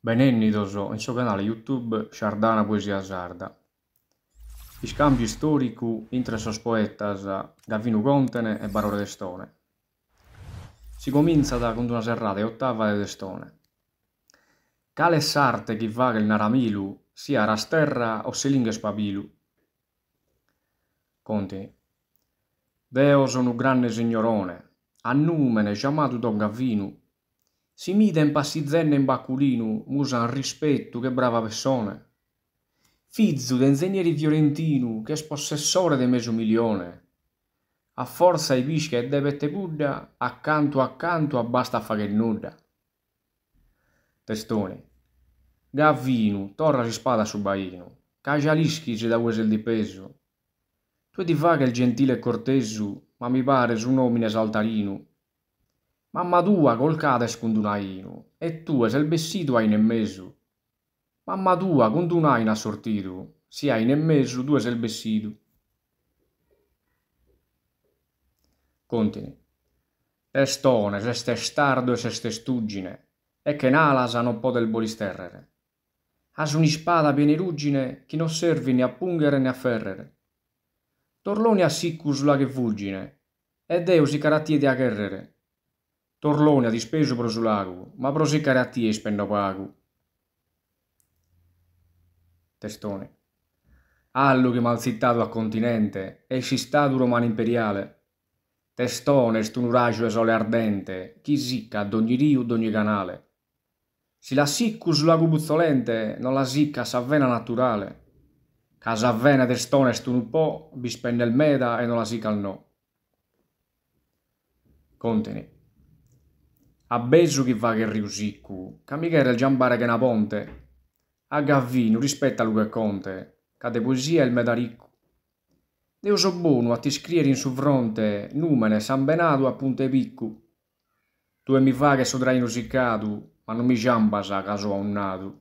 Benennidos in suo canale YouTube Sciardana Poesia Sarda. Scambio storico intre sos poetas Gavino Contene e Barore Destone. Si comincia da con una serrata e ottava de Destone. Cale sarte chi va che il naramilu sia rasterra o selingue spabilu. Contini. Deo sono un grande signorone, a numene chiamato Don Gavino, si mide in passizzenne in bacculino, musan rispetto, che brava persona. Fizzo d'ingegneri fiorentino, che è possessore di mezzo milione. A forza di pisca e debette pudda, accanto accanto abbasta a fare nulla. Testone. Gavino, torra si spada su baino, cagialischi c'è da uesel di peso. Tu fa che il gentile cortesu, ma mi pare su nomine saltarino, Mamma tua col cade scundunaino, e tu se il vestito hai in mezzo. Mamma tua con tu hai assortito, si hai in mezzo due se il vestito. Continui. Testone, se ste stardo e se ste stuggine, e che n'alasa non può del bolisterrere. Has un'ispada piena ruggine, che non servi né a pungere né a ferrere. Torloni a siccus la che fulgine, e Deo si carattiede a guerrere. Torlone a dispeso pro su lago, ma pro si carattie spendo pago. Testone. Allo che malzittato a continente, e si stato romano imperiale. Testone, stunuraggio e sole ardente, chi sicca ad ogni rio, d'ogni canale. Si la siccu sul lago buzzolente, non la sicca s'avvena naturale. Ca s'avvena testone stunu po', bispenne il meda e non la sicca al no. Contini. A beso chi va che riusiccu, ca il giambare che na ponte. A Gavvino rispetta lu che conte, ca de poesia il medariccu. Deo so buono a ti scriere in su fronte, numene, san benato a punte piccu. Tu e mi fa che so traino siccatu, ma non mi giambasa caso a un nato.